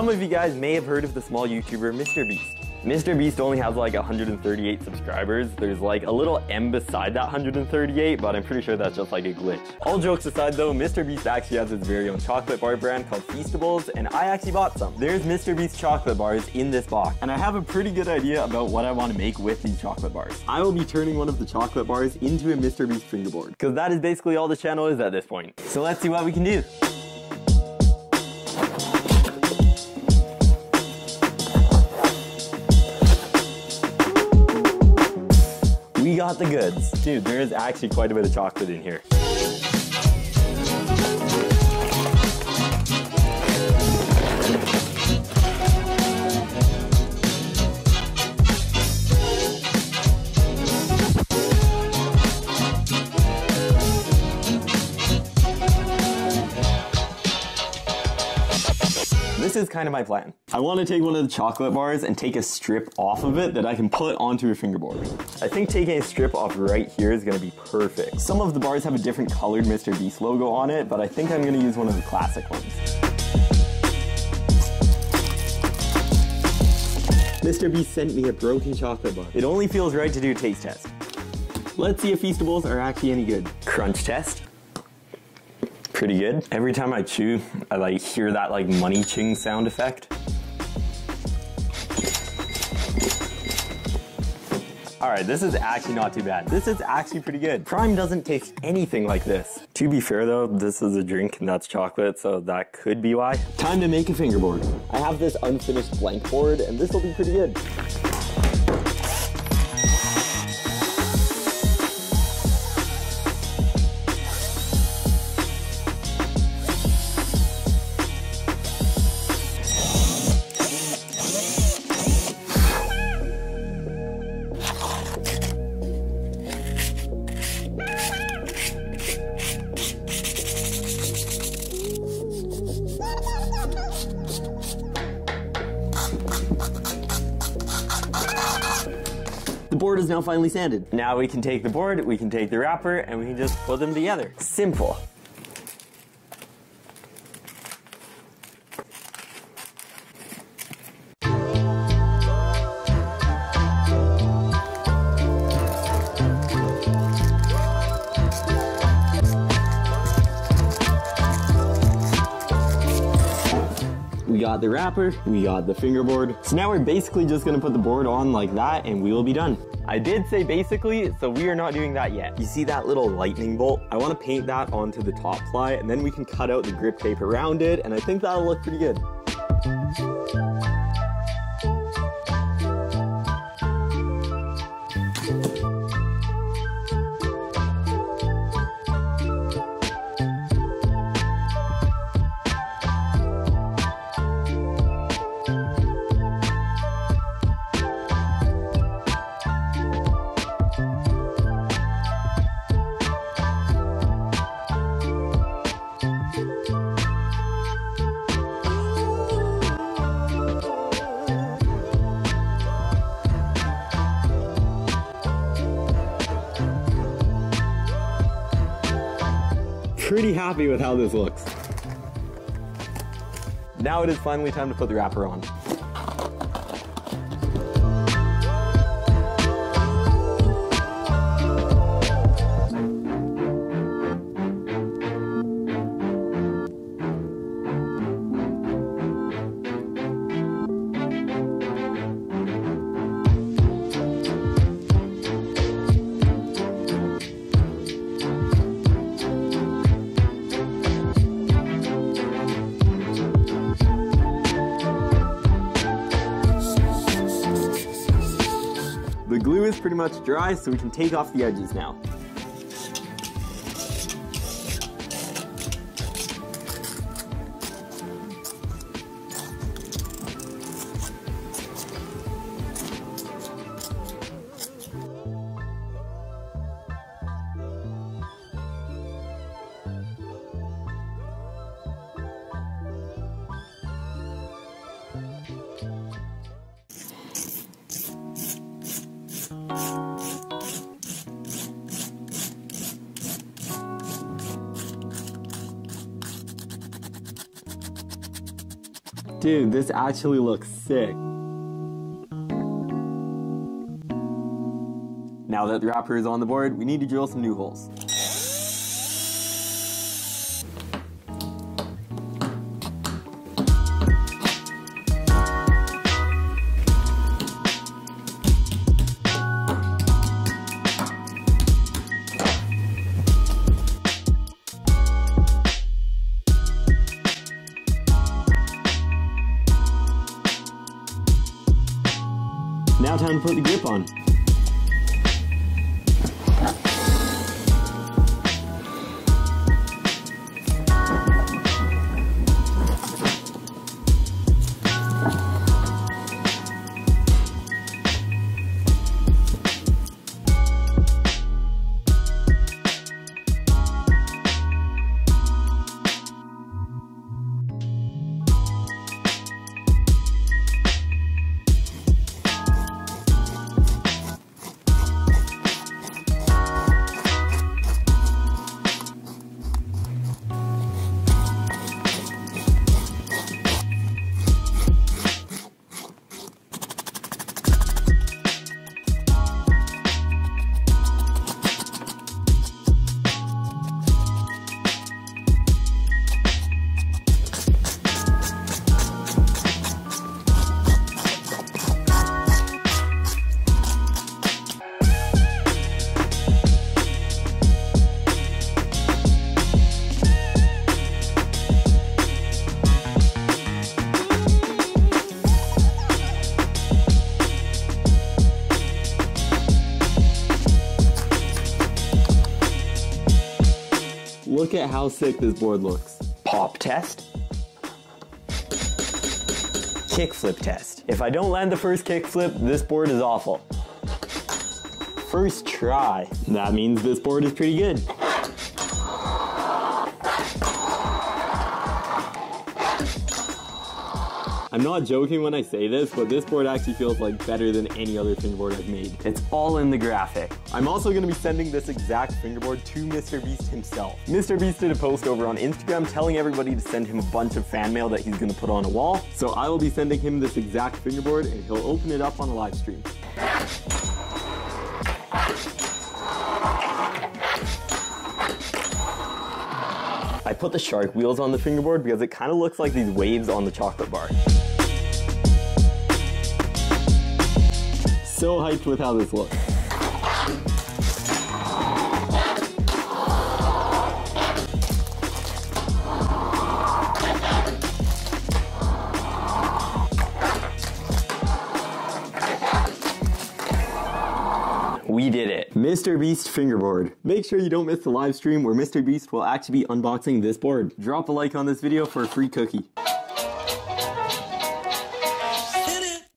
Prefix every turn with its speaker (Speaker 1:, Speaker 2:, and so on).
Speaker 1: Some of you guys may have heard of the small YouTuber Mr. Beast. Mr. Beast only has like 138 subscribers. There's like a little M beside that 138, but I'm pretty sure that's just like a glitch. All jokes aside though, Mr. Beast actually has his very own chocolate bar brand called Feastables, and I actually bought some. There's Mr. Beast chocolate bars in this box, and I have a pretty good idea about what I want to make with these chocolate bars. I will be turning one of the chocolate bars into a Mr. Beast fingerboard, because that is basically all the channel is at this point. So let's see what we can do. Got the goods. Dude, there is actually quite a bit of chocolate in here. This is kind of my plan. I want to take one of the chocolate bars and take a strip off of it that I can put onto a fingerboard. I think taking a strip off right here is going to be perfect. Some of the bars have a different colored Mr. Beast logo on it, but I think I'm going to use one of the classic ones. Mr. Beast sent me a broken chocolate bar. It only feels right to do a taste test. Let's see if Feastables are actually any good. Crunch test pretty good. Every time I chew, I like hear that like money ching sound effect. All right, this is actually not too bad. This is actually pretty good. Prime doesn't taste anything like this. To be fair though, this is a drink and that's chocolate, so that could be why. Time to make a fingerboard. I have this unfinished blank board and this will be pretty good. Board is now finally sanded. Now we can take the board, we can take the wrapper, and we can just put them together. Simple. Got the wrapper, we got the fingerboard. So now we're basically just gonna put the board on like that and we will be done. I did say basically, so we are not doing that yet. You see that little lightning bolt? I wanna paint that onto the top ply and then we can cut out the grip tape around it and I think that'll look pretty good. Pretty happy with how this looks. Now it is finally time to put the wrapper on. Pretty much dry, so we can take off the edges now. Dude, this actually looks sick. Now that the wrapper is on the board, we need to drill some new holes. Time to put the grip on. Look at how sick this board looks. Pop test. Kickflip test. If I don't land the first kickflip, this board is awful. First try. That means this board is pretty good. I'm not joking when I say this, but this board actually feels like better than any other fingerboard I've made. It's all in the graphic. I'm also gonna be sending this exact fingerboard to Mr. Beast himself. Mr. Beast did a post over on Instagram telling everybody to send him a bunch of fan mail that he's gonna put on a wall. So I will be sending him this exact fingerboard and he'll open it up on a live stream. I put the shark wheels on the fingerboard because it kind of looks like these waves on the chocolate bar. So hyped with how this looks. We did it. Mr. Beast fingerboard. Make sure you don't miss the live stream where Mr. Beast will actually be unboxing this board. Drop a like on this video for a free cookie.